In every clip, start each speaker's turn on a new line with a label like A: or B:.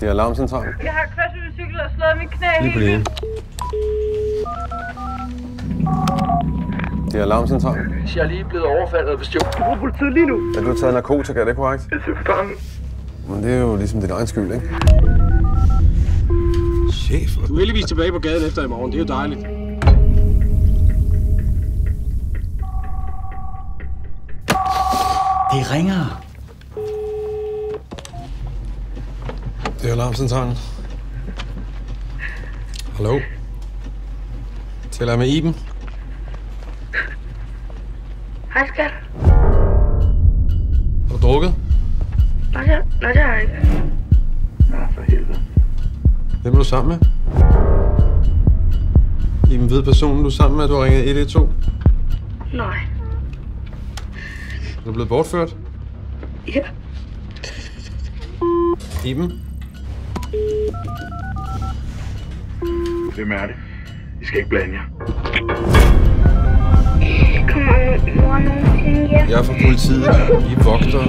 A: Det er alarmcentralen.
B: Jeg har kørt med cykel og slået mit knæ.
A: Lige på linjen. Det er alarmcentralen.
C: Jeg er lige blevet overfaldet og bestjålet. Du bruger politiet lige nu.
A: Er du taget narkotika, er det korrekt?
C: Jeg er bange.
A: Men det er jo ligesom din egen skyld, ikke?
D: Chef. Du er heldigvis tilbage på gaden efter i morgen. Det er jo dejligt.
E: Det ringer.
A: Det er alarmcentralen. Hallo? Taler jeg med Iben?
B: Hej, skat.
A: Har du drukket?
B: Nej, det, nej, det har jeg ikke.
C: For helvede.
A: Hvem er du sammen med? Iben ved personen, du er sammen med, du har ringet 112.
B: Nej.
A: Er du blevet bortført?
B: Ja.
A: Iben?
C: Hvem er det? I skal ikke blande jer.
B: Kommer mor nogensinde hjem?
A: Jeg er fra politiet. Vi er vogtere.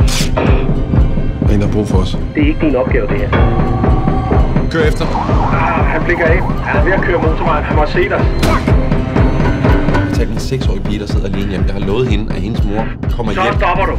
A: En, der har brug for os.
C: Det er ikke din opgave, det her.
A: Kør efter.
C: Ah, han blikker af. Han er ved at køre motorvejen. Han må se dig.
A: Jeg tager en 6-årig pige, der sidder alene hjemme. Jeg har lovet hende, at hendes mor kommer
C: Så
A: hjem.
C: stopper du.